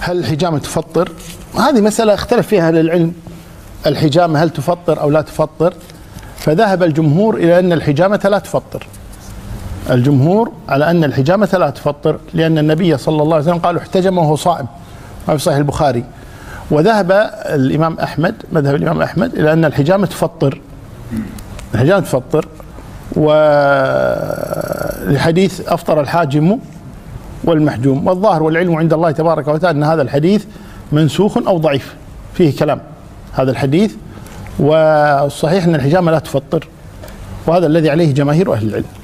هل الحجامة تفطر؟ هذه مسألة اختلف فيها أهل العلم. الحجامة هل تفطر أو لا تفطر؟ فذهب الجمهور إلى أن الحجامة لا تفطر. الجمهور على أن الحجامة لا تفطر لأن النبي صلى الله عليه وسلم قال احتجم وهو صائم في صحيح البخاري. وذهب الإمام أحمد مذهب الإمام أحمد إلى أن الحجامة تفطر. الحجامة تفطر. ولحديث أفطر الحاجم والمحجوم والظاهر والعلم عند الله تبارك وتعالى أن هذا الحديث منسوخ أو ضعيف. فيه كلام. هذا الحديث والصحيح أن الحجامة لا تفطر وهذا الذي عليه جماهير أهل العلم.